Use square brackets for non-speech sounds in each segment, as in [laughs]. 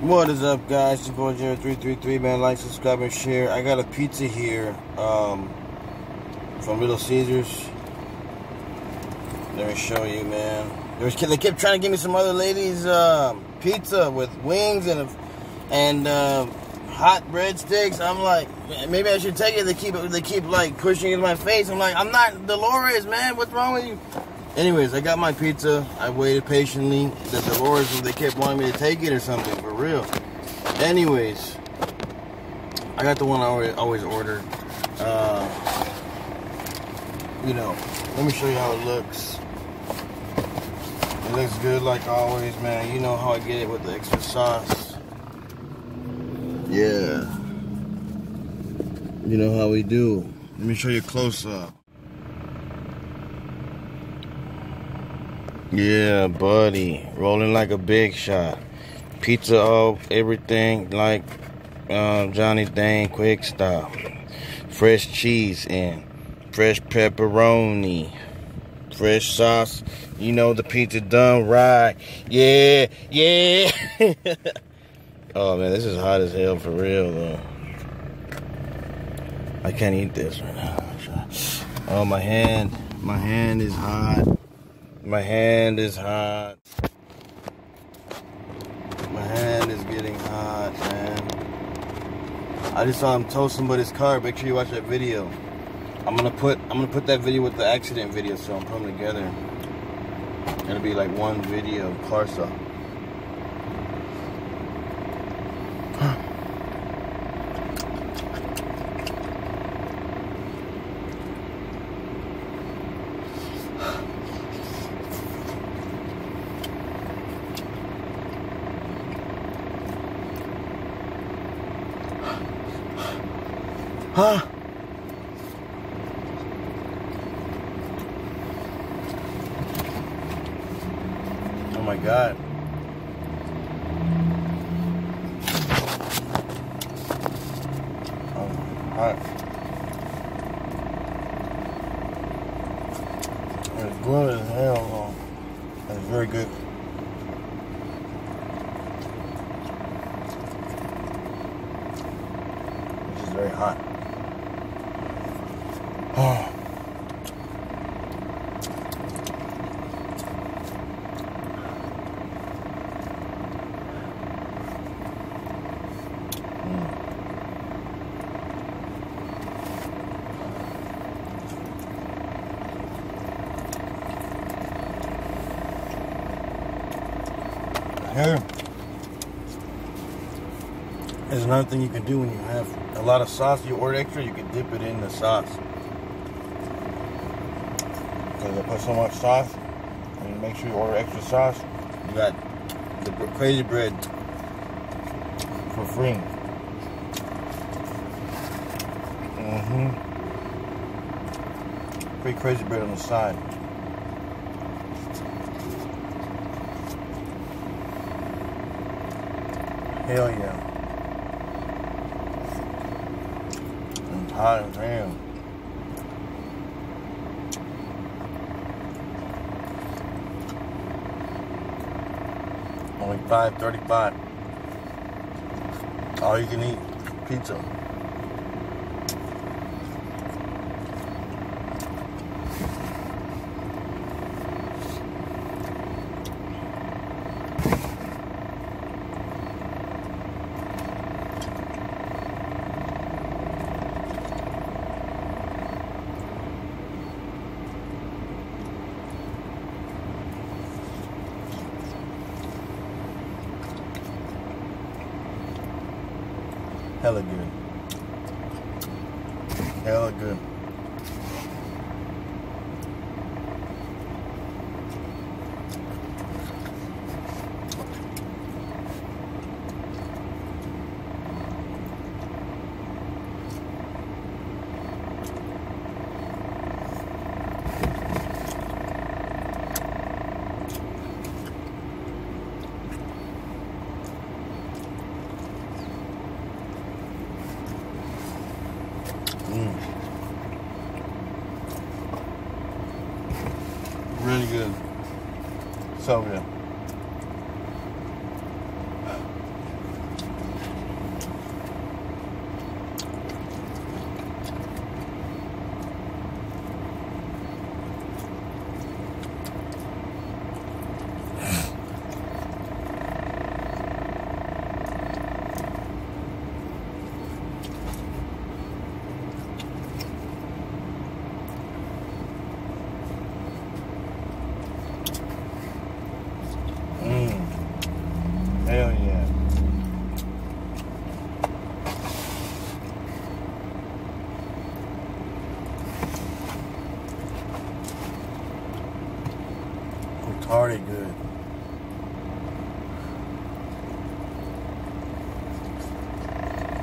What is up, guys? It's your boy Jarred 333 man. Like, subscribe, and share. I got a pizza here um, from Little Caesars. Let me show you, man. Was, they kept trying to give me some other lady's uh, pizza with wings and and uh, hot breadsticks. I'm like, maybe I should take it. They keep they keep like pushing it in my face. I'm like, I'm not Dolores, man. What's wrong with you? Anyways, I got my pizza. I waited patiently. The Dolores, they kept wanting me to take it or something, for real. Anyways, I got the one I always, always ordered. Uh, you know, let me show you how it looks. It looks good like always, man. You know how I get it with the extra sauce. Yeah. You know how we do. Let me show you close up. Yeah, buddy. Rolling like a big shot. Pizza off, everything like um, Johnny Dang Quick Stop. Fresh cheese and fresh pepperoni. Fresh sauce. You know the pizza done right. Yeah, yeah. [laughs] oh man, this is hot as hell for real though. I can't eat this right now. Oh my hand. My hand is hot. My hand is hot. My hand is getting hot, man. I just saw him tow somebody's car. Make sure you watch that video. I'm gonna put I'm gonna put that video with the accident video, so I'm putting them together. It'll be like one video, car stop. Huh? Oh my god. Oh, hot. It's good as hell, though. It's very good. This is very hot. Here is another thing you can do when you have a lot of sauce. You order extra, you can dip it in the sauce. Because I put so much sauce, and make sure you order extra sauce. You got the crazy bread for free. Mm-hmm. Free crazy bread on the side. Hell yeah. I'm tired as. Only five thirty-five. All you can eat pizza. Hella good. Hella good. Mm. Really good. So good. Hell yeah. Retarded good.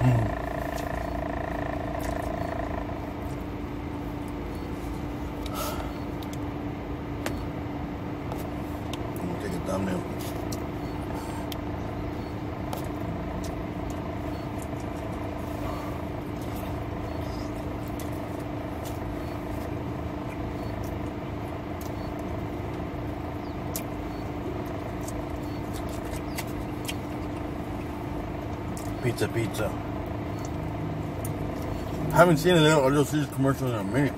Mm. I'm gonna take a thumbnail. Pizza, pizza. Haven't seen a little Little Caesars commercial in a minute.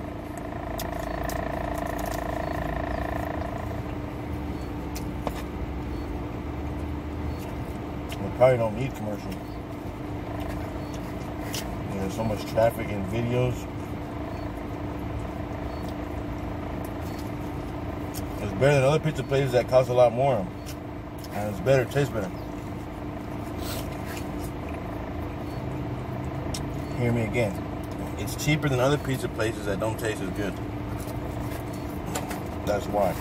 We probably don't need commercial. There's so much traffic and videos. It's better than other pizza places that cost a lot more. And it's better, tastes better. Hear me again. It's cheaper than other pizza places that don't taste as good. That's why.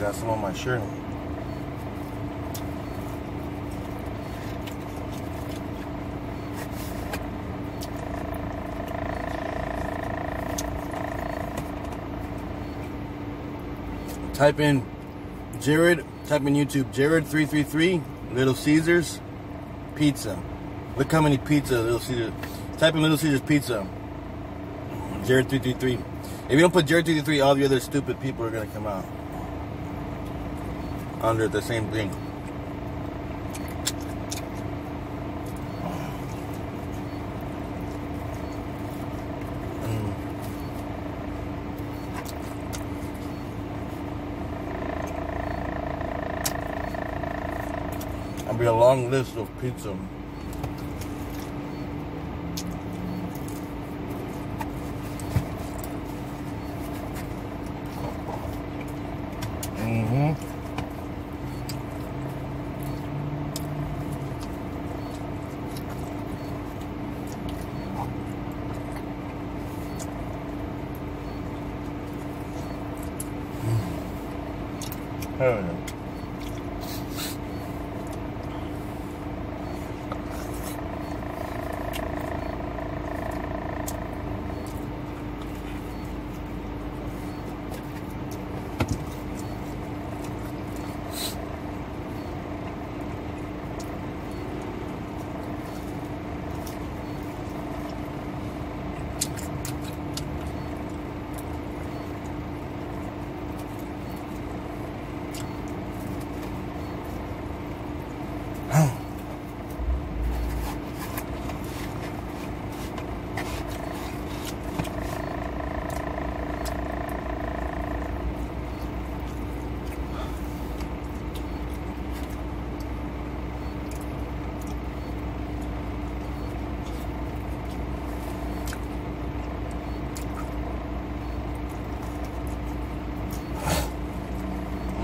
Got some on my shirt. Type in Jarred, type in YouTube, Jarred333, Little Caesars, Pizza. Look how many pizza Little Caesars. Type in Little Caesars Pizza. Jarred333. If you don't put Jarred333, all the other stupid people are going to come out under the same thing. Mm. Be a long list of pizza.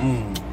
Mm.